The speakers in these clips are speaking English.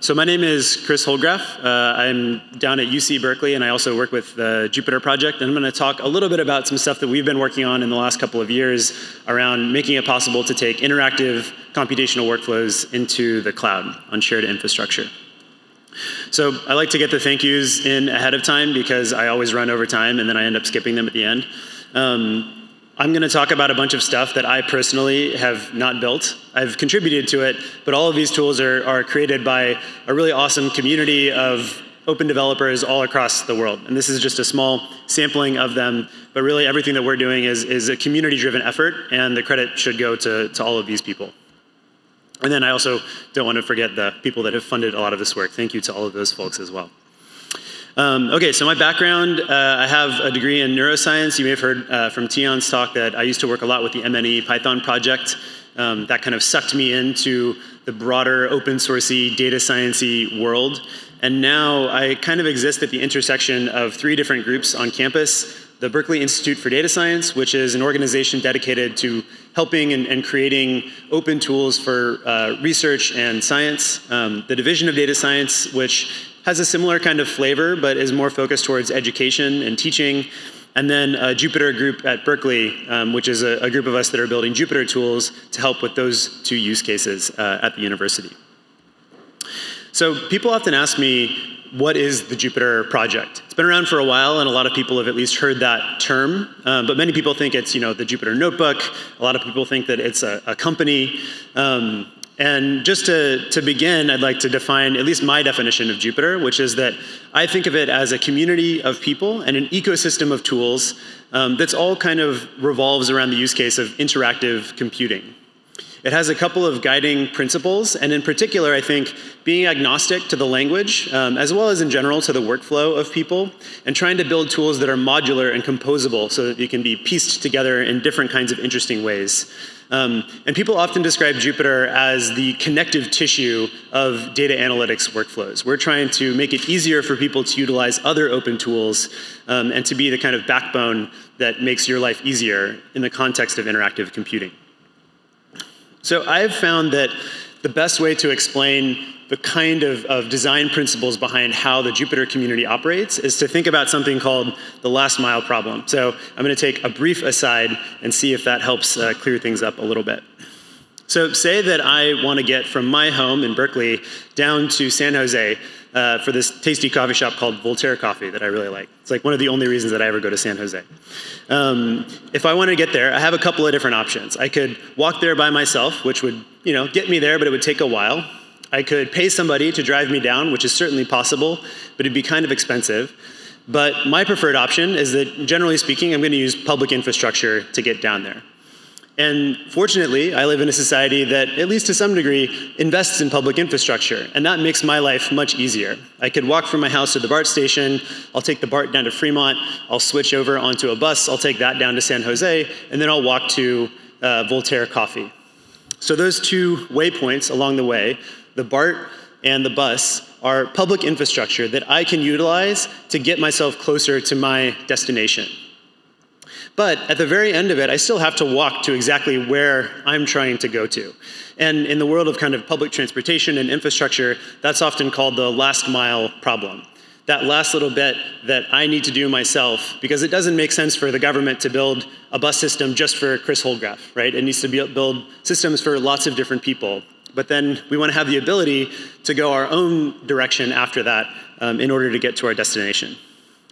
So my name is Chris Holdgraf. Uh, I'm down at UC Berkeley, and I also work with the Jupyter project. And I'm going to talk a little bit about some stuff that we've been working on in the last couple of years around making it possible to take interactive computational workflows into the cloud on shared infrastructure. So I like to get the thank yous in ahead of time because I always run over time and then I end up skipping them at the end. Um, I'm going to talk about a bunch of stuff that I personally have not built. I've contributed to it, but all of these tools are, are created by a really awesome community of open developers all across the world. And this is just a small sampling of them, but really everything that we're doing is, is a community-driven effort, and the credit should go to, to all of these people. And then I also don't want to forget the people that have funded a lot of this work. Thank you to all of those folks as well. Um, okay, so my background, uh, I have a degree in neuroscience. You may have heard uh, from Tion's talk that I used to work a lot with the MNE Python project. Um, that kind of sucked me into the broader open sourcey data sciencey world. And now I kind of exist at the intersection of three different groups on campus. The Berkeley Institute for Data Science, which is an organization dedicated to helping and, and creating open tools for uh, research and science. Um, the Division of Data Science, which has a similar kind of flavor, but is more focused towards education and teaching. And then a Jupyter group at Berkeley, um, which is a, a, group of us that are building Jupyter tools to help with those two use cases uh, at the university. So people often ask me, what is the Jupyter project? It's been around for a while, and a lot of people have at least heard that term. Um, but many people think it's, you know, the Jupyter Notebook. A lot of people think that it's a, a company. Um, and just to, to begin, I'd like to define at least my definition of Jupyter, which is that I think of it as a community of people and an ecosystem of tools um, that's all kind of revolves around the use case of interactive computing. It has a couple of guiding principles, and in particular, I think being agnostic to the language, um, as well as in general to the workflow of people, and trying to build tools that are modular and composable so that you can be pieced together in different kinds of interesting ways. Um, and people often describe Jupyter as the connective tissue of data analytics workflows. We're trying to make it easier for people to utilize other open tools um, and to be the kind of backbone that makes your life easier in the context of interactive computing. So I've found that the best way to explain the kind of, of design principles behind how the Jupyter community operates is to think about something called the last mile problem. So I'm going to take a brief aside and see if that helps uh, clear things up a little bit. So say that I want to get from my home in Berkeley down to San Jose uh, for this tasty coffee shop called Voltaire Coffee that I really like. It's like one of the only reasons that I ever go to San Jose. Um, if I want to get there, I have a couple of different options. I could walk there by myself, which would you know get me there, but it would take a while. I could pay somebody to drive me down, which is certainly possible, but it'd be kind of expensive. But my preferred option is that, generally speaking, I'm going to use public infrastructure to get down there. And fortunately, I live in a society that, at least to some degree, invests in public infrastructure, and that makes my life much easier. I could walk from my house to the BART station, I'll take the BART down to Fremont, I'll switch over onto a bus, I'll take that down to San Jose, and then I'll walk to uh, Voltaire Coffee. So those two waypoints along the way the BART and the bus are public infrastructure that I can utilize to get myself closer to my destination. But at the very end of it, I still have to walk to exactly where I'm trying to go to. And in the world of kind of public transportation and infrastructure, that's often called the last mile problem. That last little bit that I need to do myself, because it doesn't make sense for the government to build a bus system just for Chris Holdgraf, right? It needs to be build systems for lots of different people. But then we want to have the ability to go our own direction after that um, in order to get to our destination.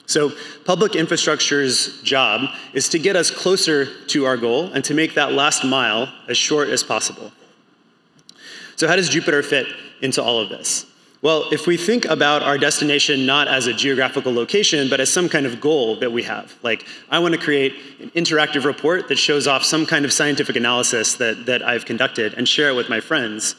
So public infrastructure's job is to get us closer to our goal and to make that last mile as short as possible. So how does Jupyter fit into all of this? Well, if we think about our destination not as a geographical location, but as some kind of goal that we have, like I want to create an interactive report that shows off some kind of scientific analysis that, that I've conducted and share it with my friends,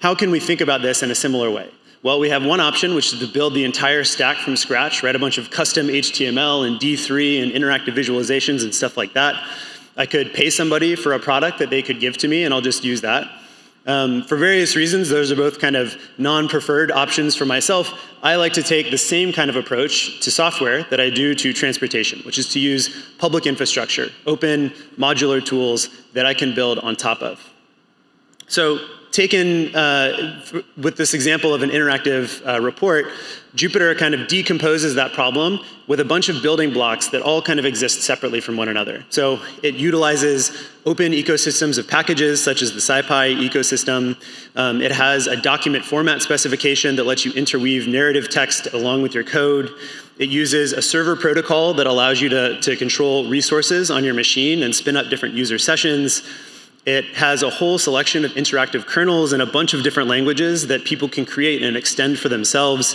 how can we think about this in a similar way? Well, we have one option, which is to build the entire stack from scratch, write a bunch of custom HTML and D3 and interactive visualizations and stuff like that. I could pay somebody for a product that they could give to me, and I'll just use that. Um, for various reasons, those are both kind of non-preferred options for myself. I like to take the same kind of approach to software that I do to transportation, which is to use public infrastructure, open modular tools that I can build on top of. So taken uh, with this example of an interactive uh, report, Jupyter kind of decomposes that problem with a bunch of building blocks that all kind of exist separately from one another. So it utilizes open ecosystems of packages, such as the SciPy ecosystem. Um, it has a document format specification that lets you interweave narrative text along with your code. It uses a server protocol that allows you to, to control resources on your machine and spin up different user sessions. It has a whole selection of interactive kernels and a bunch of different languages that people can create and extend for themselves.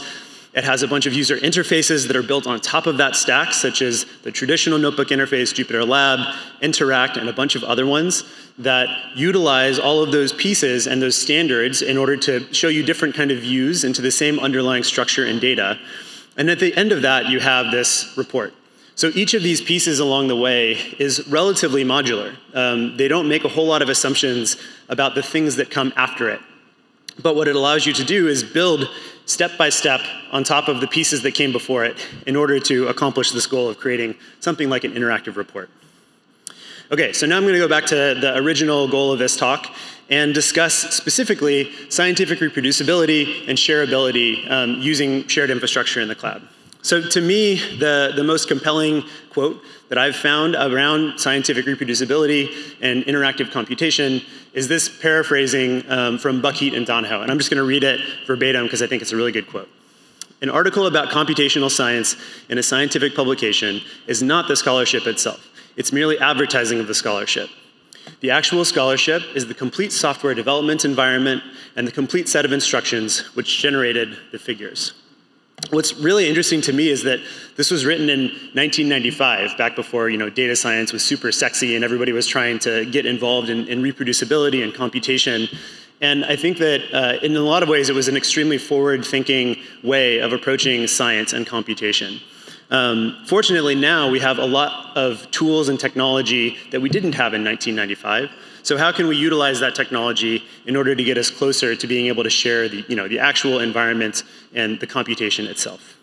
It has a bunch of user interfaces that are built on top of that stack, such as the traditional notebook interface, Jupyter Lab, nteract, and a bunch of other ones that utilize all of those pieces and those standards in order to show you different kind of views into the same underlying structure and data. And at the end of that, you have this report. So each of these pieces along the way is relatively modular. Um, they don't make a whole lot of assumptions about the things that come after it. But what it allows you to do is build step by step on top of the pieces that came before it in order to accomplish this goal of creating something like an interactive report. Okay, so now I'm going to go back to the original goal of this talk and discuss specifically scientific reproducibility and shareability um, using shared infrastructure in the cloud. So to me, the, the most compelling quote that I've found around scientific reproducibility and interactive computation is this paraphrasing um, from Buckheit and Donoho. And I'm just going to read it verbatim because I think it's a really good quote. An article about computational science in a scientific publication is not the scholarship itself. It's merely advertising of the scholarship. The actual scholarship is the complete software development environment and the complete set of instructions which generated the figures. What's really interesting to me is that this was written in 1995, back before you know, data science was super sexy and everybody was trying to get involved in, in reproducibility and computation. And I think that uh, in a lot of ways it was an extremely forward-thinking way of approaching science and computation. Um, fortunately now we have a lot of tools and technology that we didn't have in 1995. So how can we utilize that technology in order to get us closer to being able to share the, you know, the actual environment and the computation itself?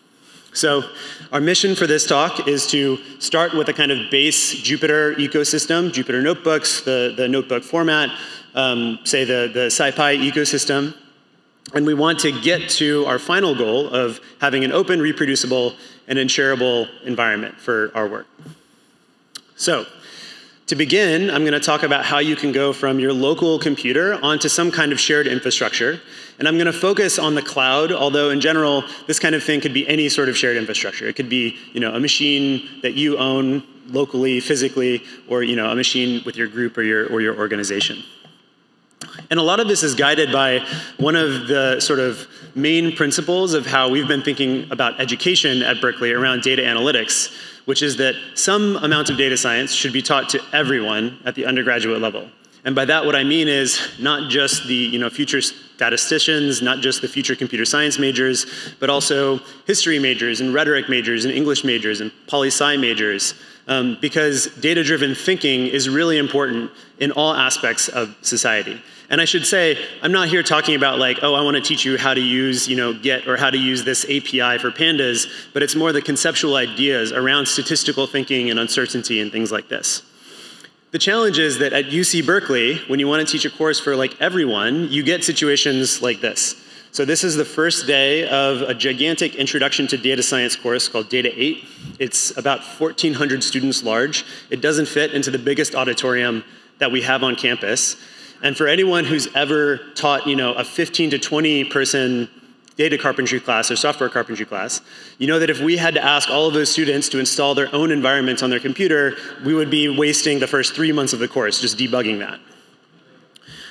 So our mission for this talk is to start with a kind of base Jupyter ecosystem, Jupyter notebooks, the, the notebook format, um, say the, the SciPy ecosystem. And we want to get to our final goal of having an open, reproducible, and shareable environment for our work. So to begin, I'm going to talk about how you can go from your local computer onto some kind of shared infrastructure. And I'm going to focus on the cloud, although in general, this kind of thing could be any sort of shared infrastructure. It could be you know, a machine that you own locally, physically, or you know, a machine with your group or your, or your organization. And a lot of this is guided by one of the sort of main principles of how we've been thinking about education at Berkeley around data analytics, which is that some amount of data science should be taught to everyone at the undergraduate level. And by that, what I mean is not just the you know, future statisticians, not just the future computer science majors, but also history majors and rhetoric majors and English majors and poli-sci majors. Um, because data-driven thinking is really important in all aspects of society. And I should say, I'm not here talking about like, oh, I want to teach you how to use, you know, Git or how to use this API for pandas, but it's more the conceptual ideas around statistical thinking and uncertainty and things like this. The challenge is that at UC Berkeley, when you want to teach a course for like everyone, you get situations like this. So this is the first day of a gigantic introduction to data science course called Data 8. It's about 1,400 students large. It doesn't fit into the biggest auditorium that we have on campus. And for anyone who's ever taught, you know, a 15 to 20 person data carpentry class or software carpentry class, you know that if we had to ask all of those students to install their own environments on their computer, we would be wasting the first three months of the course just debugging that.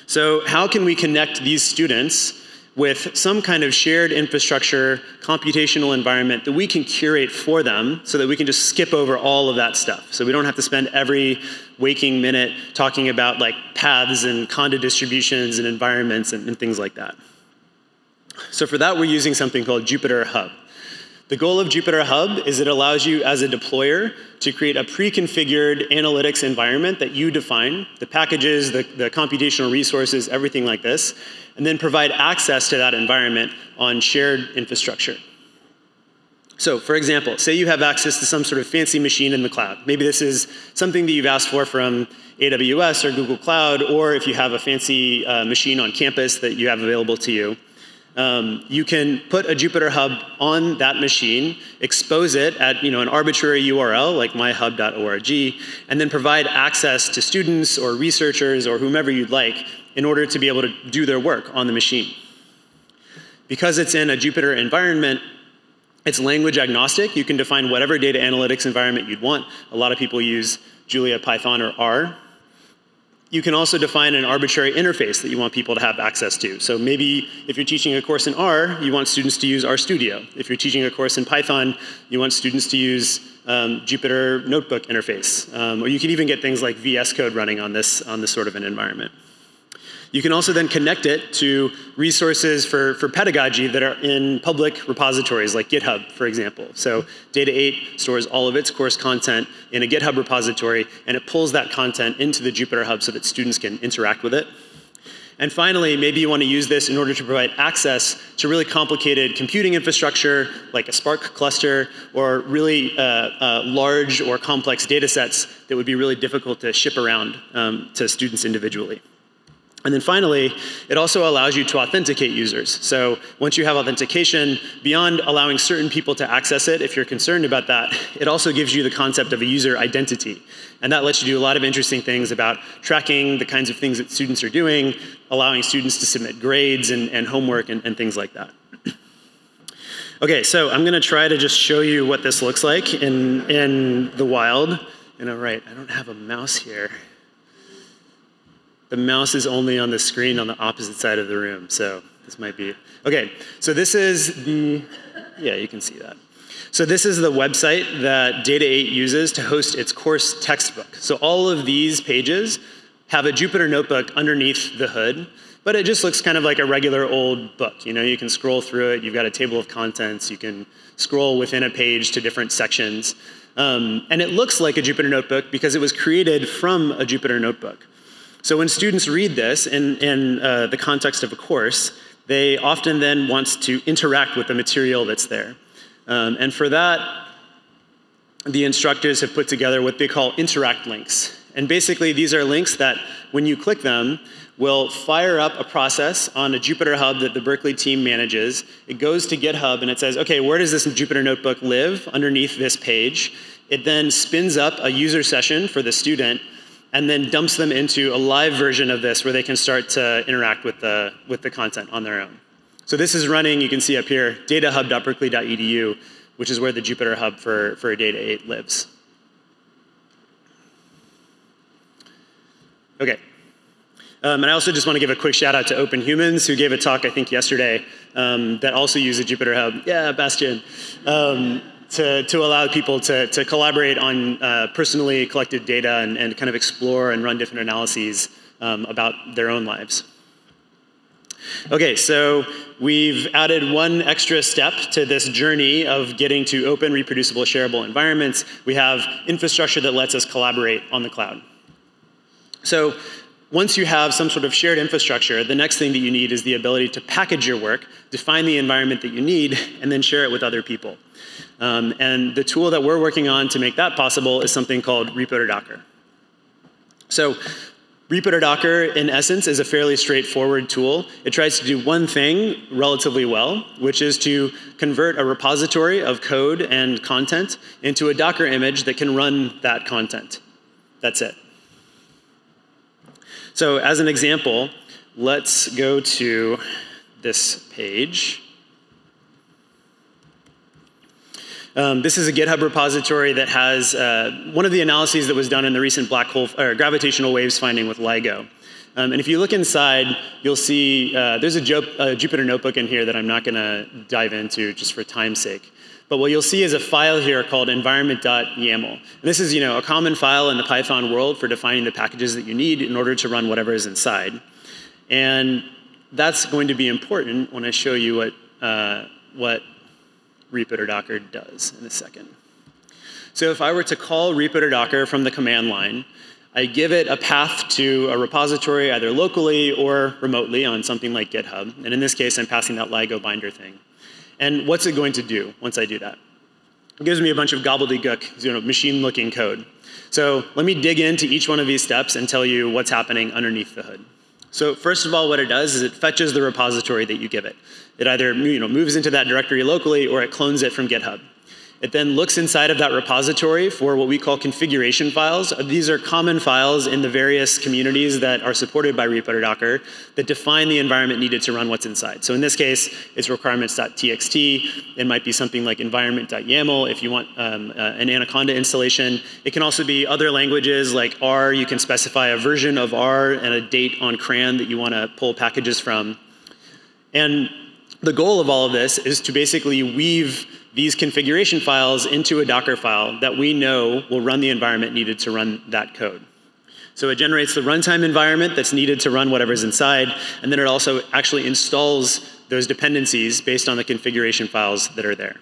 So how can we connect these students with some kind of shared infrastructure, computational environment that we can curate for them so that we can just skip over all of that stuff. So we don't have to spend every waking minute talking about like paths and conda distributions and environments and, and things like that. So for that, we're using something called Jupyter Hub. The goal of Jupyter Hub is it allows you as a deployer to create a pre-configured analytics environment that you define, the packages, the, the computational resources, everything like this, and then provide access to that environment on shared infrastructure. So, for example, say you have access to some sort of fancy machine in the cloud. Maybe this is something that you've asked for from AWS or Google Cloud, or if you have a fancy uh, machine on campus that you have available to you. Um, you can put a Jupyter Hub on that machine, expose it at you know, an arbitrary URL like myhub.org, and then provide access to students or researchers or whomever you'd like in order to be able to do their work on the machine. Because it's in a Jupyter environment, it's language agnostic. You can define whatever data analytics environment you'd want. A lot of people use Julia, Python, or R. You can also define an arbitrary interface that you want people to have access to. So maybe if you're teaching a course in R, you want students to use RStudio. If you're teaching a course in Python, you want students to use um, Jupyter Notebook interface. Um, or you can even get things like VS Code running on this, on this sort of an environment. You can also then connect it to resources for, for pedagogy that are in public repositories like GitHub, for example. So Data 8 stores all of its course content in a GitHub repository, and it pulls that content into the Jupyter Hub so that students can interact with it. And finally, maybe you want to use this in order to provide access to really complicated computing infrastructure, like a Spark cluster, or really uh, uh, large or complex data sets that would be really difficult to ship around um, to students individually. And then finally, it also allows you to authenticate users. So once you have authentication, beyond allowing certain people to access it, if you're concerned about that, it also gives you the concept of a user identity. And that lets you do a lot of interesting things about tracking the kinds of things that students are doing, allowing students to submit grades and, and homework and, and things like that. okay, so I'm gonna try to just show you what this looks like in, in the wild. And all right, I don't have a mouse here. The mouse is only on the screen on the opposite side of the room, so this might be. Okay, so this is the, yeah, you can see that. So this is the website that Data 8 uses to host its course textbook. So all of these pages have a Jupyter notebook underneath the hood, but it just looks kind of like a regular old book. You know, you can scroll through it, you've got a table of contents, you can scroll within a page to different sections. Um, and it looks like a Jupyter notebook because it was created from a Jupyter notebook. So when students read this in, in uh, the context of a course, they often then want to interact with the material that's there. Um, and for that, the instructors have put together what they call interact links. And basically, these are links that, when you click them, will fire up a process on a Jupyter Hub that the Berkeley team manages. It goes to GitHub and it says, okay, where does this Jupyter Notebook live underneath this page? It then spins up a user session for the student and then dumps them into a live version of this where they can start to interact with the, with the content on their own. So this is running, you can see up here, datahub.berkeley.edu, which is where the Jupyter Hub for, for Data 8 lives. Okay. Um, and I also just want to give a quick shout out to Open Humans, who gave a talk, I think, yesterday, um, that also used the Jupyter Hub. Yeah, Bastian. Um, to, to allow people to, to collaborate on uh, personally collected data and, and kind of explore and run different analyses um, about their own lives. Okay, so we've added one extra step to this journey of getting to open, reproducible, shareable environments. We have infrastructure that lets us collaborate on the cloud. So once you have some sort of shared infrastructure, the next thing that you need is the ability to package your work, define the environment that you need, and then share it with other people. Um, and the tool that we're working on to make that possible is something called repo2docker. So repo2docker, in essence, is a fairly straightforward tool. It tries to do one thing relatively well, which is to convert a repository of code and content into a Docker image that can run that content. That's it. So as an example, let's go to this page. Um, this is a GitHub repository that has uh, one of the analyses that was done in the recent black hole or gravitational waves finding with LIGO. Um, and if you look inside, you'll see uh, there's a, a, Jupyter notebook in here that I'm not going to dive into just for time's sake. But what you'll see is a file here called environment.yaml. And this is you know, a common file in the Python world for defining the packages that you need in order to run whatever is inside. And that's going to be important when I show you what, uh, what repo2docker does in a second. So if I were to call repo2docker from the command line, I give it a path to a repository either locally or remotely on something like GitHub. And in this case, I'm passing that LIGO binder thing. And what's it going to do once I do that? it gives me a bunch of gobbledygook, you know, machine-looking code. So let me dig into each one of these steps and tell you what's happening underneath the hood. So first of all, what it does is it fetches the repository that you give it. It either you know, moves into that directory locally or it clones it from GitHub. It then looks inside of that repository for what we call configuration files. These are common files in the various communities that are supported by repo2docker that define the environment needed to run what's inside. So in this case, it's requirements.txt. It might be something like environment.yaml if you want um, uh, an Anaconda installation. It can also be other languages like R. You can specify a version of R and a date on CRAN that you want to pull packages from. And the goal of all of this is to basically weave these configuration files into a Docker file that we know will run the environment needed to run that code. So it generates the runtime environment that's needed to run whatever's inside, and then it also actually installs those dependencies based on the configuration files that are there.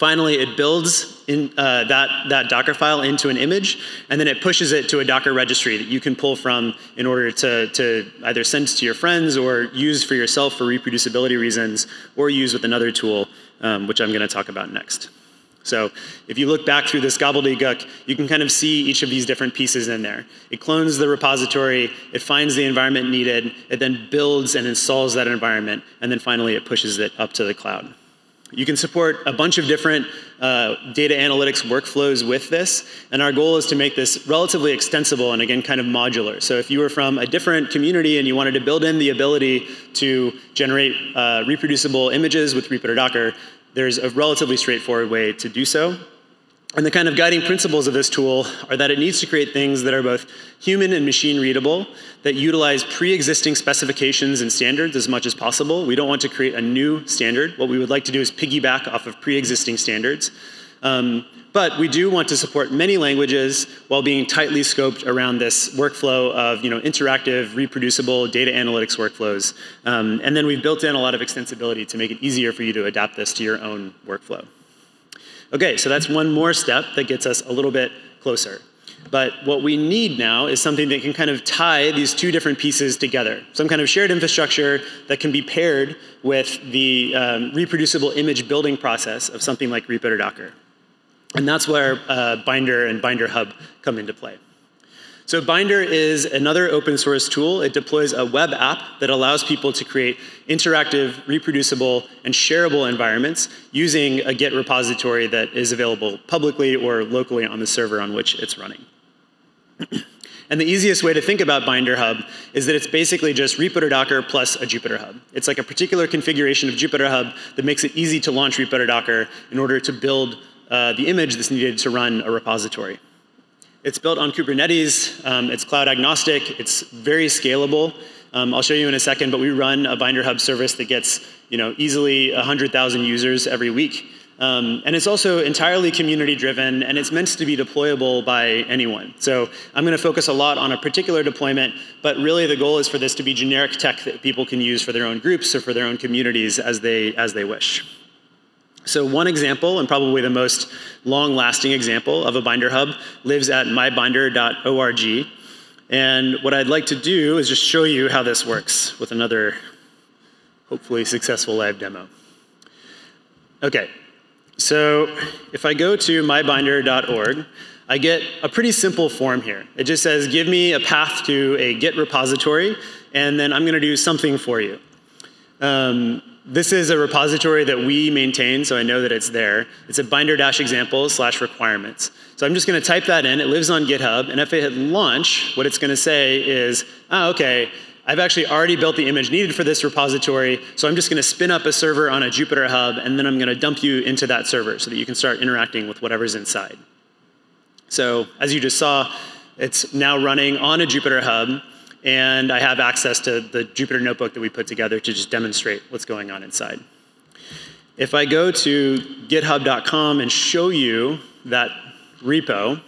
Finally, it builds in, uh, that, that Docker file into an image, and then it pushes it to a Docker registry that you can pull from in order to, to either send to your friends or use for yourself for reproducibility reasons, or use with another tool, um, which I'm going to talk about next. So if you look back through this gobbledygook, you can kind of see each of these different pieces in there. It clones the repository, it finds the environment needed, it then builds and installs that environment, and then finally it pushes it up to the cloud. You can support a bunch of different uh, data analytics workflows with this, and our goal is to make this relatively extensible and again, kind of modular. So if you were from a different community and you wanted to build in the ability to generate uh, reproducible images with Repo2Docker, there's a relatively straightforward way to do so. And the kind of guiding principles of this tool are that it needs to create things that are both human and machine readable, that utilize pre-existing specifications and standards as much as possible. We don't want to create a new standard. What we would like to do is piggyback off of pre-existing standards. Um, but we do want to support many languages while being tightly scoped around this workflow of you know, interactive, reproducible data analytics workflows. Um, and then we've built in a lot of extensibility to make it easier for you to adapt this to your own workflow. Okay, so that's one more step that gets us a little bit closer. But what we need now is something that can kind of tie these two different pieces together. Some kind of shared infrastructure that can be paired with the um, reproducible image building process of something like Repo2Docker. And that's where uh, Binder and Binder Hub come into play. So Binder is another open source tool. It deploys a web app that allows people to create interactive, reproducible, and shareable environments using a Git repository that is available publicly or locally on the server on which it's running. and the easiest way to think about Binder Hub is that it's basically just Repo2Docker plus a Jupyter Hub. It's like a particular configuration of Jupyter Hub that makes it easy to launch Repo2Docker in order to build uh, the image that's needed to run a repository. It's built on Kubernetes. Um, it's cloud agnostic. It's very scalable. Um, I'll show you in a second, but we run a Binder Hub service that gets you know, easily 100,000 users every week. Um, and it's also entirely community driven and it's meant to be deployable by anyone. So I'm going to focus a lot on a particular deployment, but really the goal is for this to be generic tech that people can use for their own groups or for their own communities as they, as they wish. So one example, and probably the most long-lasting example of a binder hub, lives at mybinder.org. And what I'd like to do is just show you how this works with another hopefully successful live demo. Okay, so if I go to mybinder.org, I get a pretty simple form here. It just says, give me a path to a Git repository, and then I'm going to do something for you. Um, this is a repository that we maintain, so I know that it's there. It's a binder-examples slash requirements. So I'm just going to type that in. It lives on GitHub, and if I hit launch, what it's going to say is, oh, okay, I've actually already built the image needed for this repository, so I'm just going to spin up a server on a Jupyter Hub, and then I'm going to dump you into that server so that you can start interacting with whatever's inside. So as you just saw, it's now running on a Jupyter Hub and I have access to the Jupyter Notebook that we put together to just demonstrate what's going on inside. If I go to github.com and show you that repo,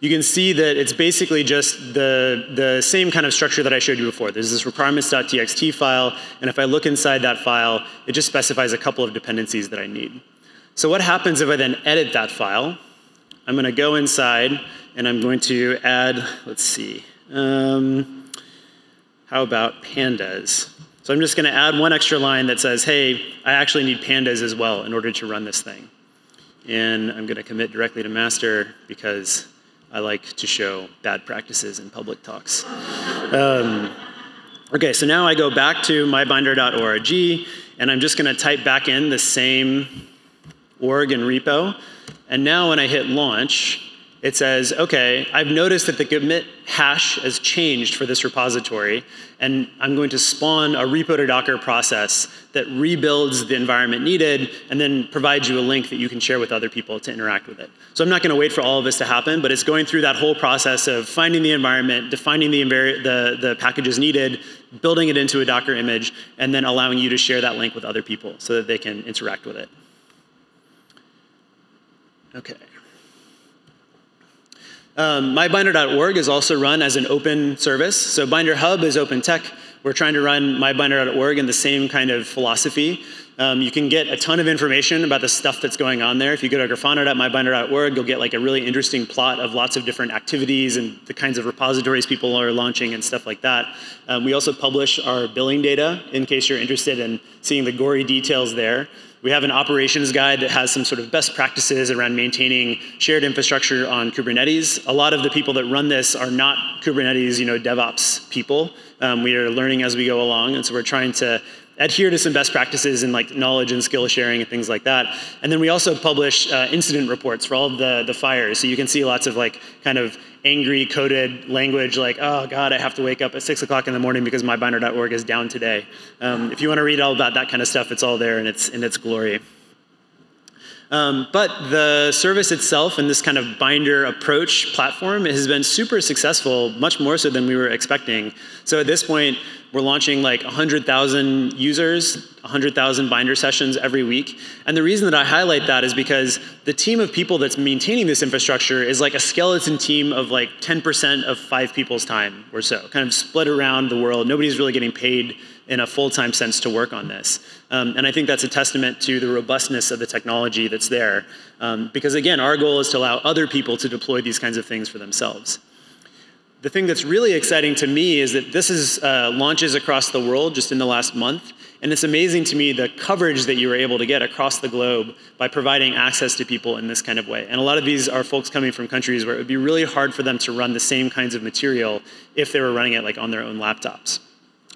you can see that it's basically just the, the same kind of structure that I showed you before. There's this requirements.txt file, and if I look inside that file, it just specifies a couple of dependencies that I need. So what happens if I then edit that file? I'm going to go inside, and I'm going to add, let's see, um, how about pandas? So I'm just going to add one extra line that says, hey, I actually need pandas as well in order to run this thing. and I'm going to commit directly to master because I like to show bad practices in public talks. Um, okay, so now I go back to mybinder.org, and I'm just going to type back in the same org and repo. And now when I hit launch, it says, okay, I've noticed that the commit hash has changed for this repository, and I'm going to spawn a repo2docker process that rebuilds the environment needed and then provides you a link that you can share with other people to interact with it. So I'm not going to wait for all of this to happen, but it's going through that whole process of finding the environment, defining the, the, the packages needed, building it into a Docker image, and then allowing you to share that link with other people so that they can interact with it. Okay. Um, mybinder.org is also run as an open service. So Binder Hub is open tech. We're trying to run mybinder.org in the same kind of philosophy. Um, you can get a ton of information about the stuff that's going on there. If you go to grafana.mybinder.org, you'll get like a really interesting plot of lots of different activities and the kinds of repositories people are launching and stuff like that. Um, we also publish our billing data in case you're interested in seeing the gory details there. We have an operations guide that has some sort of best practices around maintaining shared infrastructure on Kubernetes. A lot of the people that run this are not Kubernetes, you know, DevOps people. Um, we are learning as we go along, and so we're trying to adhere to some best practices in like knowledge and skill sharing and things like that. And then we also publish uh, incident reports for all of the, the fires. So you can see lots of like kind of angry coded language like, oh God, I have to wake up at six o'clock in the morning because mybinder.org is down today. Um, if you want to read all about that kind of stuff, it's all there in its, in its glory. Um, but the service itself and this kind of binder approach platform has been super successful, much more so than we were expecting. So at this point, we're launching like 100,000 users, 100,000 binder sessions every week. And the reason that I highlight that is because the team of people that's maintaining this infrastructure is like a skeleton team of like 10% of five people's time or so, kind of split around the world. Nobody's really getting paid in a full-time sense to work on this. Um, and I think that's a testament to the robustness of the technology that's there. Um, because again, our goal is to allow other people to deploy these kinds of things for themselves. The thing that's really exciting to me is that this is uh, launches across the world just in the last month. And it's amazing to me the coverage that you were able to get across the globe by providing access to people in this kind of way. And a lot of these are folks coming from countries where it would be really hard for them to run the same kinds of material if they were running it like on their own laptops.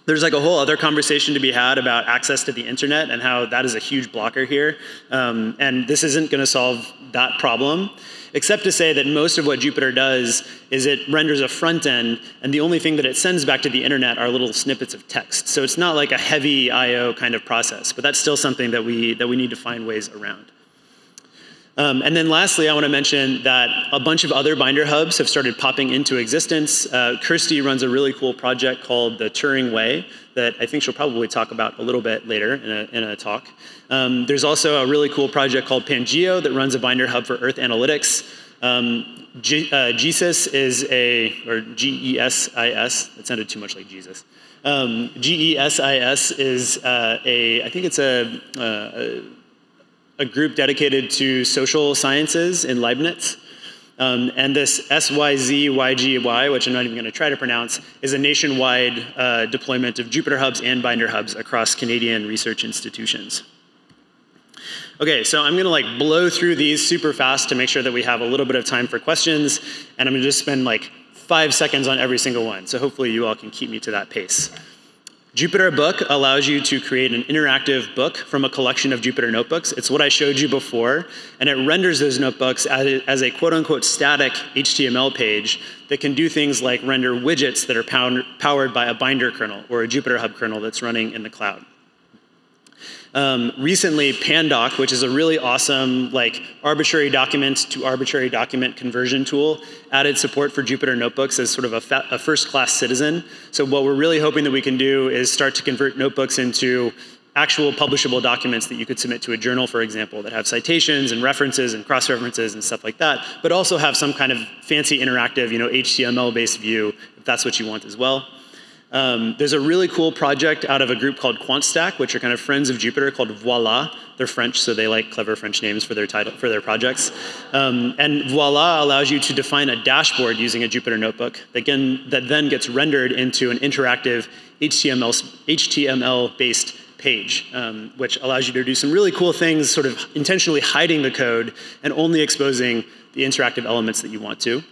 There's like a whole other conversation to be had about access to the internet and how that is a huge blocker here. Um, and this isn't going to solve that problem except to say that most of what Jupyter does is it renders a front end, and the only thing that it sends back to the internet are little snippets of text. So it's not like a heavy I.O. kind of process, but that's still something that we, that we need to find ways around. Um, and then lastly, I want to mention that a bunch of other binder hubs have started popping into existence. Uh, Kirstie runs a really cool project called the Turing Way that I think she'll probably talk about a little bit later in a, in a talk. Um, there's also a really cool project called Pangeo that runs a binder hub for Earth analytics. Um, G, uh, GESIS is a, or G-E-S-I-S, that sounded too much like Jesus. Um, GESIS is uh, a, I think it's a, uh, a a group dedicated to social sciences in Leibniz. Um, and this SYZYGY, which I'm not even going to try to pronounce, is a nationwide uh, deployment of Jupyter hubs and binder hubs across Canadian research institutions. Okay, so I'm going to like blow through these super fast to make sure that we have a little bit of time for questions, and I'm going to just spend like five seconds on every single one. So hopefully you all can keep me to that pace. Jupyter Book allows you to create an interactive book from a collection of Jupyter notebooks. It's what I showed you before, and it renders those notebooks as a quote unquote static HTML page that can do things like render widgets that are powered by a binder kernel or a Jupyter Hub kernel that's running in the cloud. Um, recently, Pandoc, which is a really awesome like arbitrary document to arbitrary document conversion tool, added support for Jupyter Notebooks as sort of a, a first-class citizen. So what we're really hoping that we can do is start to convert notebooks into actual publishable documents that you could submit to a journal, for example, that have citations and references and cross-references and stuff like that, but also have some kind of fancy interactive, you know, HTML-based view if that's what you want as well. Um, there's a really cool project out of a group called QuantStack, which are kind of friends of Jupyter called Voila. They're French, so they like clever French names for their title for their projects. Um, and Voila allows you to define a dashboard using a Jupyter notebook that, can, that then gets rendered into an interactive HTML, HTML-based page, um, which allows you to do some really cool things, sort of intentionally hiding the code and only exposing the interactive elements that you want to.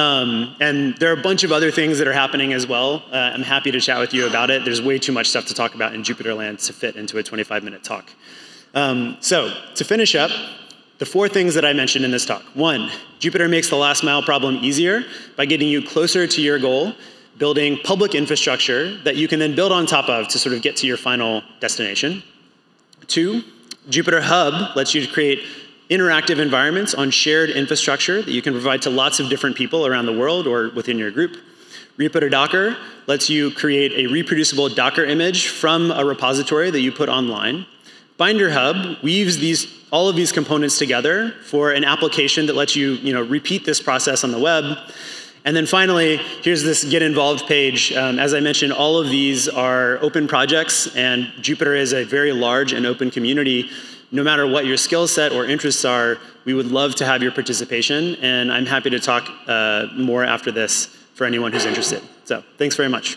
Um, and there are a bunch of other things that are happening as well. Uh, I'm happy to chat with you about it. There's way too much stuff to talk about in Jupyterland to fit into a 25 minute talk. Um, so, to finish up, the four things that I mentioned in this talk. One, Jupyter makes the last mile problem easier by getting you closer to your goal, building public infrastructure that you can then build on top of to sort of get to your final destination. Two, Jupyter Hub lets you create interactive environments on shared infrastructure that you can provide to lots of different people around the world or within your group. Repo2Docker lets you create a reproducible Docker image from a repository that you put online. Binder Hub weaves these, all of these components together for an application that lets you, you know, repeat this process on the web. And then finally, here's this Get Involved page. Um, as I mentioned, all of these are open projects, and Jupyter is a very large and open community no matter what your skill set or interests are, we would love to have your participation, and I'm happy to talk uh, more after this for anyone who's interested. So thanks very much.